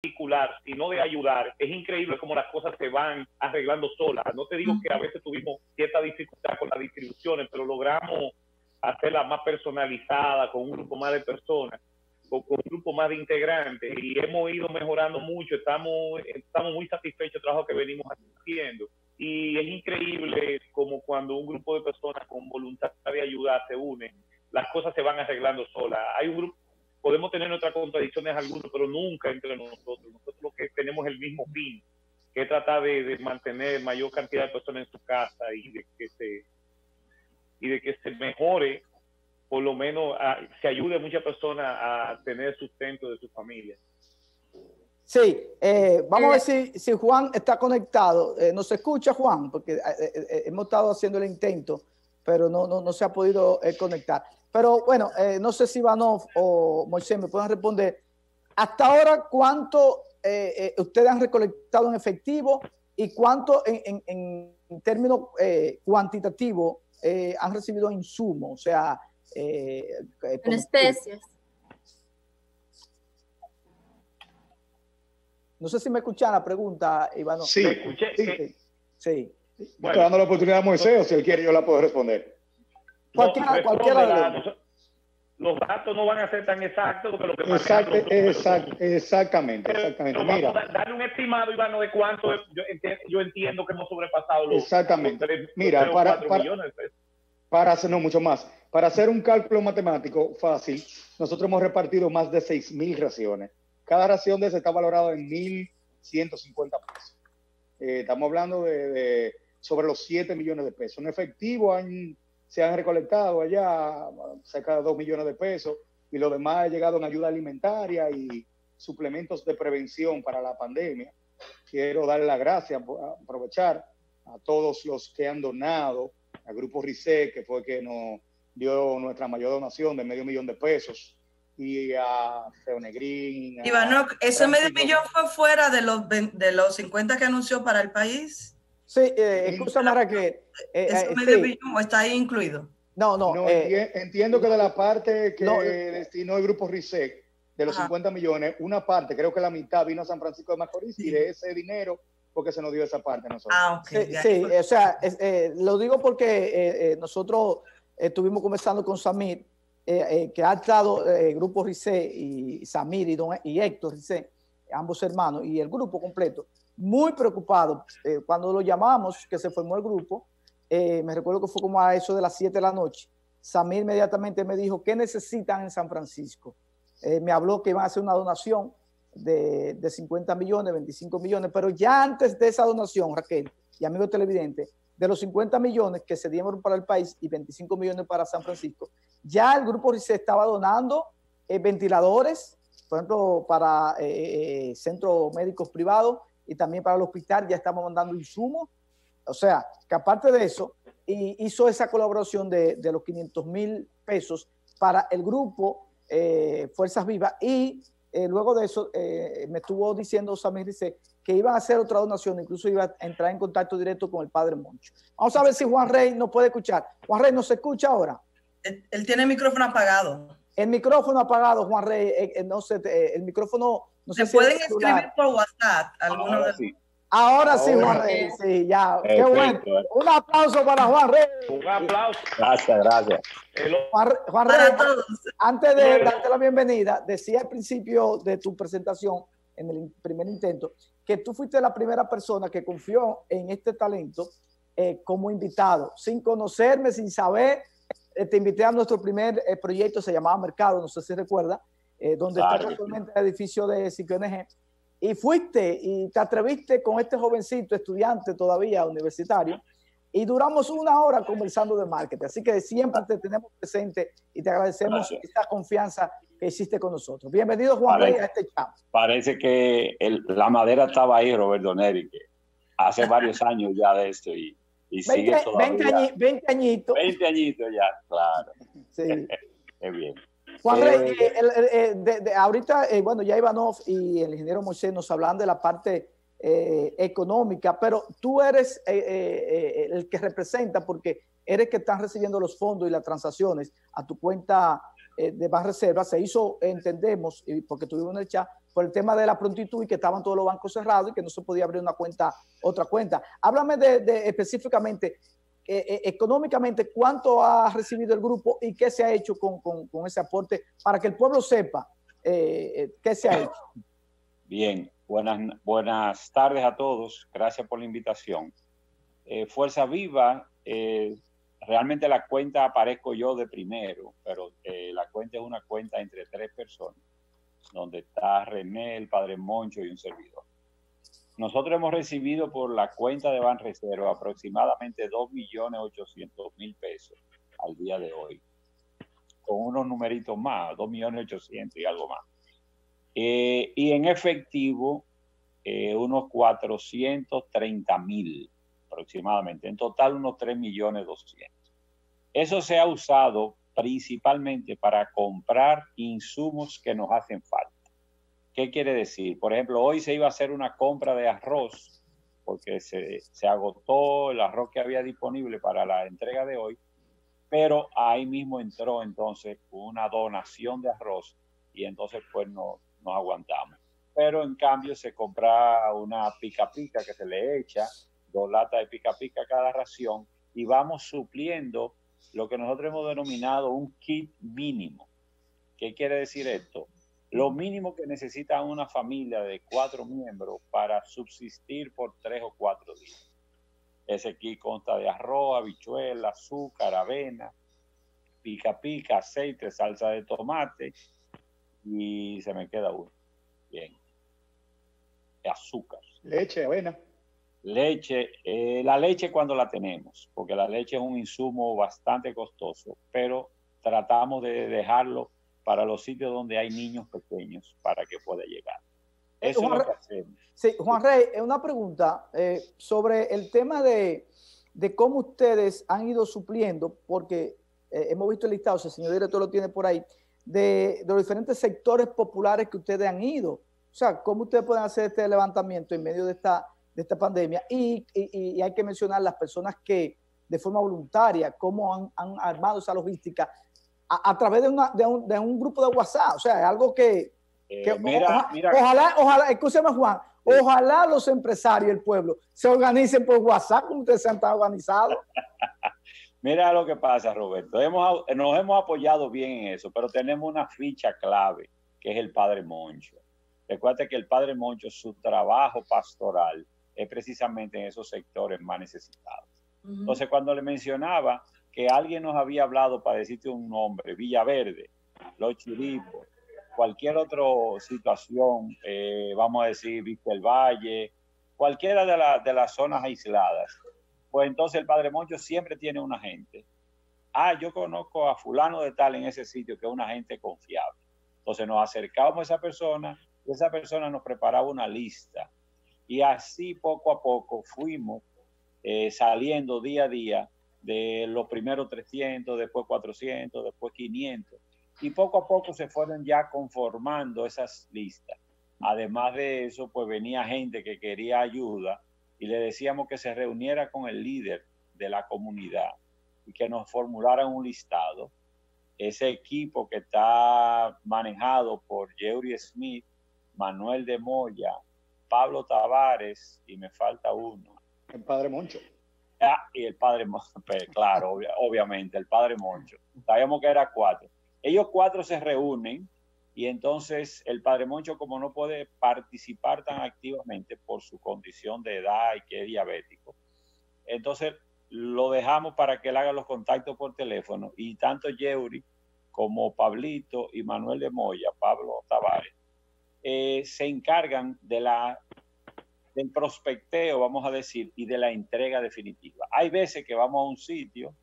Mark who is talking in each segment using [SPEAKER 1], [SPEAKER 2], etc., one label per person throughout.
[SPEAKER 1] particular, sino de ayudar, es increíble cómo las cosas se van arreglando solas. No te digo que a veces tuvimos cierta dificultad con las distribuciones, pero logramos hacerla más personalizada, con un grupo más de personas, con, un grupo más de integrantes, y hemos ido mejorando mucho, estamos, estamos muy satisfechos del trabajo que venimos haciendo. Y es increíble como cuando un grupo de personas con voluntad de ayudar se unen, las cosas se van arreglando solas. Hay un grupo, podemos tener nuestras contradicciones algunos, pero nunca entre nosotros. Nosotros lo que tenemos el mismo fin, que es tratar de, mantener mayor cantidad de personas en su casa y de que se y de que se mejore, por lo menos se ayude a muchas personas a tener sustento de su familia.
[SPEAKER 2] Sí, eh, vamos a ver si, si, Juan está conectado. Eh, ¿Nos escucha Juan? Porque eh, hemos estado haciendo el intento, pero no, no, no se ha podido conectar. Pero bueno, no sé si Ivanov o Moisés me pueden responder. Hasta ahora, ¿cuánto ustedes han recolectado en efectivo y cuánto en, en, en términos cuantitativos eh, han recibido insumos, o sea...
[SPEAKER 3] Eh, eh, en especies.
[SPEAKER 2] No sé si me escuchan la pregunta, Iván.
[SPEAKER 4] Sí, escuché. Sí. sí. Estoy dando la oportunidad a Moisés, o si él quiere, yo la puedo responder.
[SPEAKER 1] Cualquiera, cualquiera de los los datos no van a ser tan exactos porque lo que
[SPEAKER 4] Exacto, exact, exactamente, exactamente.
[SPEAKER 1] Mira, darle un estimado, Iván, de cuánto yo, yo, entiendo que hemos sobrepasado los,
[SPEAKER 4] exactamente. Mira, para, para, para hacer, no, mucho más. Para hacer un cálculo matemático fácil, nosotros hemos repartido más de 6.000 raciones. Cada ración de ese está valorada en 1.150 pesos. Eh, estamos hablando de, de, sobre los 7 millones de pesos. En efectivo han se han recolectado allá cerca de 2 millones de pesos y lo demás ha llegado en ayuda alimentaria y suplementos de prevención para la pandemia. Quiero dar las gracias, aprovechar a todos los que han donado, al Grupo RICE, que fue que nos dio nuestra mayor donación de medio millón de pesos, y a Feonegrín.
[SPEAKER 5] Iván, ¿ese medio millón fue fuera de los, de los 50 que anunció para el país?
[SPEAKER 2] Sí, eh, excusa que...
[SPEAKER 5] Eh, ¿Es eh, medio billón o está ahí incluido?
[SPEAKER 2] No, no.
[SPEAKER 4] Eh, entiendo que de la parte que destinó el grupo RISEC, de los 50 millones, una parte, creo que la mitad vino a San Francisco de Macorís y de ese dinero porque se nos dio esa parte a nosotros.
[SPEAKER 2] Ah, ok. Sí, o sea, lo digo porque nosotros estuvimos conversando con Samir, que ha estado el grupo RISE y Samir y, don, y Héctor RISE, ambos hermanos, y el grupo completo, muy preocupado. Eh, cuando lo llamamos, que se formó el grupo, eh, me recuerdo que fue como a eso de las 7 de la noche, Samir inmediatamente me dijo, ¿qué necesitan en San Francisco? Eh, me habló que iban a hacer una donación de, de, 50 millones, 25 millones, pero ya antes de esa donación, Raquel y amigos televidentes, de los 50 millones que se dieron para el país y 25 millones para San Francisco, ya el grupo se estaba donando ventiladores, por ejemplo, para centros médicos privados, y también para el hospital ya estamos mandando insumos. O sea, que aparte de eso, hizo esa colaboración de, de los 500 mil pesos para el grupo eh, Fuerzas Vivas y eh, luego de eso eh, me estuvo diciendo Samir dice que iban a hacer otra donación, incluso iba a entrar en contacto directo con el padre Moncho. Vamos a ver si Juan Rey nos puede escuchar. Juan Rey, ¿nos escucha ahora?
[SPEAKER 5] Él, tiene el micrófono apagado.
[SPEAKER 2] El micrófono apagado, Juan Rey, no sé, el micrófono
[SPEAKER 5] se pueden escribir por WhatsApp. Ahora, sí.
[SPEAKER 2] Ahora sí, Juan Reyes. Sí, ya. Qué bueno. Un aplauso para Juan Reyes.
[SPEAKER 1] Un aplauso.
[SPEAKER 4] Gracias, gracias.
[SPEAKER 2] Juan, Juan Reyes, antes de darte la bienvenida, decía al principio de tu presentación, en el primer intento, que tú fuiste la primera persona que confió en este talento eh, como invitado, sin conocerme, sin saber. Eh, te invité a nuestro primer eh, proyecto, se llamaba Mercado, no sé si recuerda, eh, donde está actualmente el edificio de CICNG, y fuiste y te atreviste con este jovencito, estudiante todavía, universitario, y duramos una hora conversando de marketing. Así que siempre te tenemos presente y te agradecemos esta confianza que hiciste con nosotros. Bienvenido, Juan Rey, a este chat.
[SPEAKER 6] Parece que la madera estaba ahí, Roberto Neri, que hace varios años ya de esto y, y 20, sigue todavía.
[SPEAKER 2] 20, añitos.
[SPEAKER 6] 20 añitos ya, claro. Sí. es bien.
[SPEAKER 2] Juan Rey, eh, eh, de, ahorita, eh, bueno, ya Ivanov y el ingeniero Moisés nos hablan de la parte económica, pero tú eres el que representa, porque eres que están recibiendo los fondos y las transacciones a tu cuenta de más reserva. Se hizo, entendemos, porque tuvimos en el chat, por el tema de la prontitud y que estaban todos los bancos cerrados y que no se podía abrir una cuenta, otra cuenta. Háblame de, específicamente, eh, eh, económicamente, cuánto ha recibido el grupo y qué se ha hecho con, con, ese aporte para que el pueblo sepa eh, qué se ha hecho.
[SPEAKER 6] Bien, buenas, buenas tardes a todos. Gracias por la invitación. Fuerza Viva, realmente la cuenta aparezco yo de primero, pero la cuenta es una cuenta entre tres personas donde está René, el padre Moncho y un servidor. Nosotros hemos recibido por la cuenta de Banreserva aproximadamente 2.800.000 pesos al día de hoy, con unos numeritos más, 2.800.000 y algo más. Eh, y en efectivo, eh, unos 430.000 aproximadamente, en total unos 3.200.000. Eso se ha usado principalmente para comprar insumos que nos hacen falta. ¿Qué quiere decir? Por ejemplo, hoy se iba a hacer una compra de arroz porque se, agotó el arroz que había disponible para la entrega de hoy, pero ahí mismo entró entonces una donación de arroz y entonces pues no, nos aguantamos. Pero en cambio se compra una pica pica que se le echa, dos latas de pica pica cada ración y vamos supliendo lo que nosotros hemos denominado un kit mínimo. ¿Qué quiere decir esto? Lo mínimo que necesita una familia de cuatro miembros para subsistir por tres o cuatro días. Ese kit consta de arroz, habichuela, azúcar, avena, pica pica, aceite, salsa de tomate y se me queda uno. Bien. Azúcar.
[SPEAKER 4] Leche, avena.
[SPEAKER 6] Leche, eh, la leche cuando la tenemos, porque la leche es un insumo bastante costoso, pero tratamos de dejarlo para los sitios donde hay niños pequeños para que pueda llegar.
[SPEAKER 2] Eh, Eso es lo que hacemos. Sí, Juan Rey, una pregunta eh, sobre el tema de, de, cómo ustedes han ido supliendo, porque hemos visto el listado, el señor director lo tiene por ahí, de, de, los diferentes sectores populares que ustedes han ido. O sea, cómo ustedes pueden hacer este levantamiento en medio de esta de esta pandemia. Y, y, hay que mencionar las personas que de forma voluntaria, cómo han, han armado esa logística a, través de, una, de, un, de, un, grupo de WhatsApp. O sea, es algo que...
[SPEAKER 6] Eh, mira, mira.
[SPEAKER 2] Ojalá, ojalá, escúcheme Juan, ojalá los empresarios, el pueblo, se organicen por WhatsApp como ustedes se han estado organizados.
[SPEAKER 6] Mira lo que pasa, Roberto. Hemos, nos hemos apoyado bien en eso, pero tenemos una ficha clave, que es el Padre Moncho. Recuerda que el Padre Moncho, su trabajo pastoral, es precisamente en esos sectores más necesitados. Entonces, cuando le mencionaba que alguien nos había hablado para decirte un nombre, Villaverde, Los Chiripos, cualquier otra situación, eh, vamos a decir, el Valle, cualquiera de, de las zonas aisladas, pues entonces el Padre Moncho siempre tiene un agente. Ah, yo conozco a fulano de tal en ese sitio que es un agente confiable. Entonces nos acercábamos a esa persona y esa persona nos preparaba una lista y así poco a poco fuimos eh, saliendo día a día de los primeros 300, después 400, después 500. Y poco a poco se fueron ya conformando esas listas. Además de eso, pues venía gente que quería ayuda y le decíamos que se reuniera con el líder de la comunidad y que nos formularan un listado. Ese equipo que está manejado por Jerry Smith, Manuel de Moya, Pablo Tavares y me falta uno.
[SPEAKER 4] El padre Moncho.
[SPEAKER 6] Ah, y el padre pues, claro, obviamente, el padre Moncho. Sabíamos que era cuatro. Ellos cuatro se reúnen y entonces el padre Moncho, como no puede participar tan activamente por su condición de edad y que es diabético, entonces lo dejamos para que él haga los contactos por teléfono y tanto Yeuri como Pablito y Manuel de Moya, Pablo Tavares, eh, se encargan de la, del prospecteo, vamos a decir, y de la entrega definitiva. Hay veces que vamos a un sitio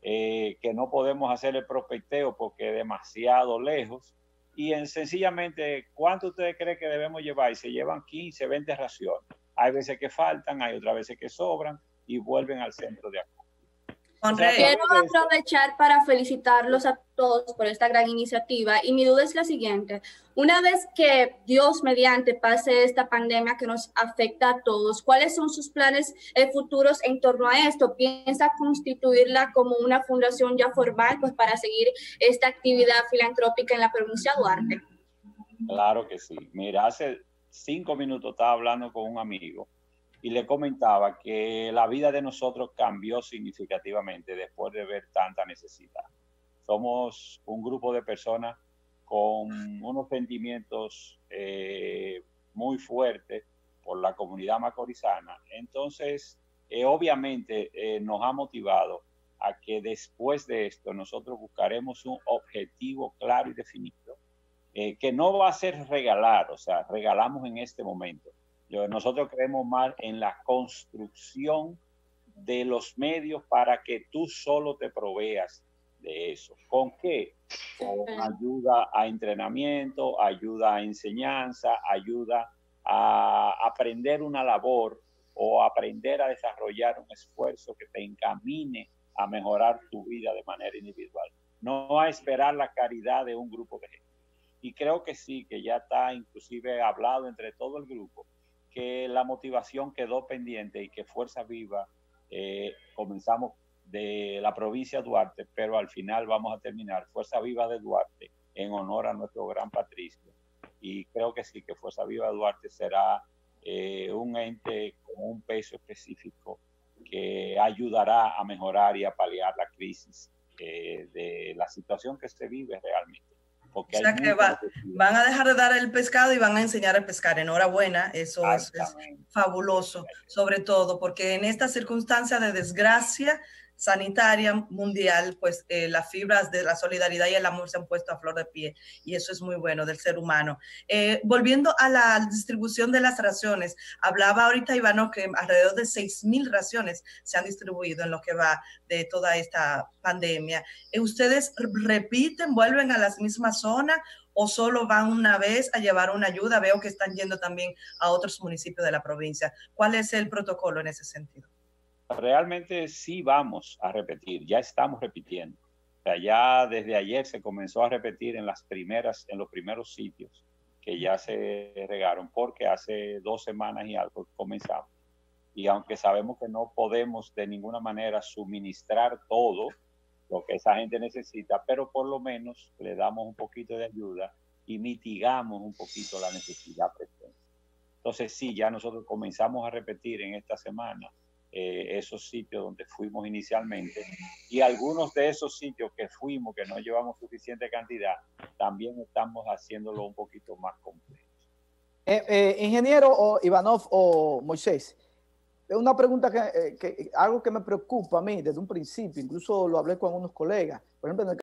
[SPEAKER 6] eh, que no podemos hacer el prospecteo porque es demasiado lejos y en, sencillamente, ¿cuánto ustedes creen que debemos llevar? Y se llevan 15, 20 raciones. Hay veces que faltan, hay otras veces que sobran y vuelven al centro de acá.
[SPEAKER 3] Quiero aprovechar para felicitarlos a todos por esta gran iniciativa y mi duda es la siguiente. Una vez que Dios mediante pase esta pandemia que nos afecta a todos, ¿cuáles son sus planes eh, futuros en torno a esto? ¿Piensa constituirla como una fundación ya formal pues, para seguir esta actividad filantrópica en la provincia de Duarte?
[SPEAKER 6] Claro que sí. Mira, hace cinco minutos estaba hablando con un amigo y le comentaba que la vida de nosotros cambió significativamente después de ver tanta necesidad. Somos un grupo de personas con unos sentimientos eh, muy fuertes por la comunidad macorizana. Entonces, eh, obviamente eh, nos ha motivado a que después de esto nosotros buscaremos un objetivo claro y definido, que no va a ser regalar, o sea, regalamos en este momento, nosotros creemos más en la construcción de los medios para que tú solo te proveas de eso. ¿Con qué? Con ayuda a entrenamiento, ayuda a enseñanza, ayuda a aprender una labor o aprender a desarrollar un esfuerzo que te encamine a mejorar tu vida de manera individual. No a esperar la caridad de un grupo de gente. Y creo que sí, que ya está inclusive hablado entre todo el grupo que la motivación quedó pendiente y que Fuerza Viva eh, comenzamos de la provincia de Duarte, pero al final vamos a terminar Fuerza Viva de Duarte en honor a nuestro gran patricio. Y creo que sí, que Fuerza Viva de Duarte será eh, un ente con un peso específico que ayudará a mejorar y a paliar la crisis eh, de la situación que se vive realmente
[SPEAKER 5] o sea que van a dejar de dar el pescado y van a enseñar a pescar. Enhorabuena, eso es, fabuloso, sobre todo porque en esta circunstancia de desgracia sanitaria mundial, pues eh, las fibras de la solidaridad y el amor se han puesto a flor de pie y eso es muy bueno del ser humano. Eh, volviendo a la distribución de las raciones, hablaba ahorita Ivano que alrededor de 6 mil raciones se han distribuido en lo que va de toda esta pandemia. Eh, ¿Ustedes repiten, vuelven a las mismas zonas o solo van una vez a llevar una ayuda? Veo que están yendo también a otros municipios de la provincia. ¿Cuál es el protocolo en ese sentido?
[SPEAKER 6] Realmente sí vamos a repetir, ya estamos repitiendo. Ya desde ayer se comenzó a repetir en las primeras, en los primeros sitios que ya se regaron, porque hace dos semanas y algo comenzamos. Y aunque sabemos que no podemos de ninguna manera suministrar todo lo que esa gente necesita, pero por lo menos le damos un poquito de ayuda y mitigamos un poquito la necesidad presente. Entonces sí, ya nosotros comenzamos a repetir en esta semana eh, esos sitios donde fuimos inicialmente y algunos de esos sitios que fuimos, que no llevamos suficiente cantidad, también estamos haciéndolo un poquito más complejo.
[SPEAKER 2] Eh, eh, ingeniero o Ivanov o Moisés, una pregunta que, que, algo que me preocupa a mí desde un principio, incluso lo hablé con unos colegas, por ejemplo, en el